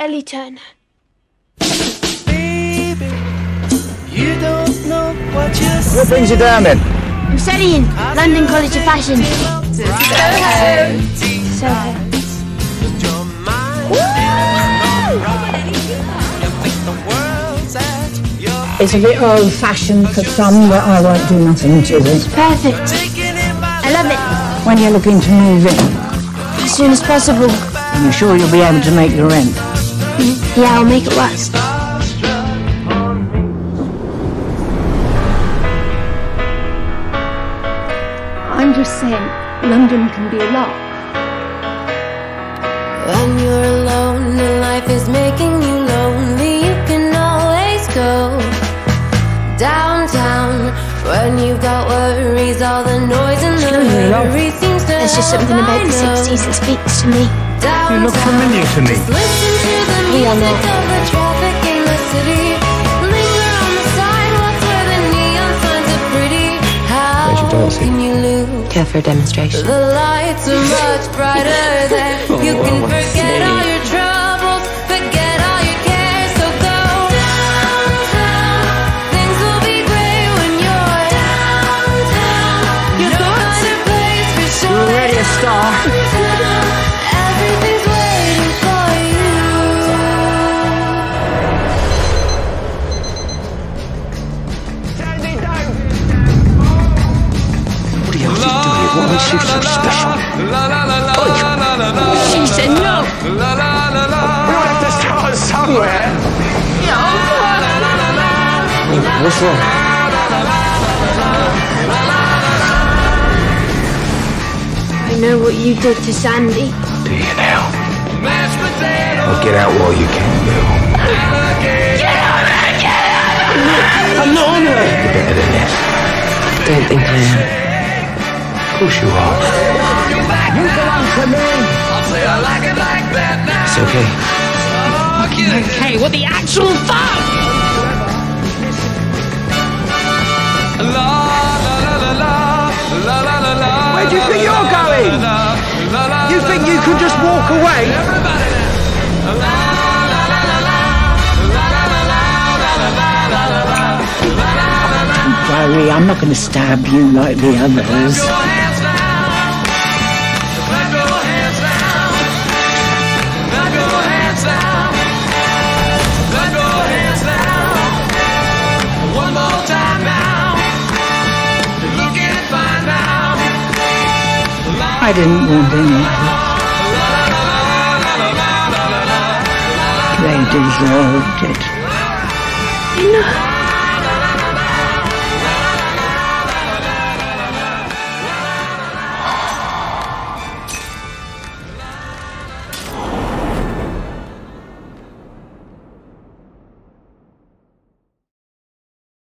Ellie Turner. You don't know what you're What brings you down then? I'm studying London College of Fashion. Soho. It's a bit old fashioned for some, but I won't do nothing to it. Perfect. I love it. When you're looking to move in, As soon as possible. and you're sure you'll be able to make the rent. Yeah, I'll make it work. I'm just saying, London can be a lot. When you're alone and life is making you lonely, you can always go downtown. When you've got worries, all the noise and the hurry seems to There's just something about the 60s that speaks to me. Downtown. You look familiar to me. Just listen to the We all music know. of the traffic in the city. Linger on the sidewalks where the neon signs are pretty. How Where's your Dorothy? can you lose? Here for a demonstration. The lights are much brighter there. Oh, you can forget all your troubles, forget all your cares. So go downtown. Things will be great when you're downtown. You no other place for sure. You're already a star. Makes you so special? She said no. We all have to start somewhere. What's wrong? I know what you did to Sandy. Do you now? Well, get out while you can, Bill. I'm not on her. You're better than this. Don't think I am. Course you are. You belong to me. It's okay. Okay, what the actual fuck? Where do you think you're going? You think you can just walk away? I'm not going to stab you like the others. I didn't want any of. They deserved it.